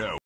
know.